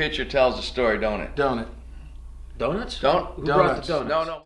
picture tells a story, don't it? Donut. Donuts? Don't. Who brought donuts? No, no.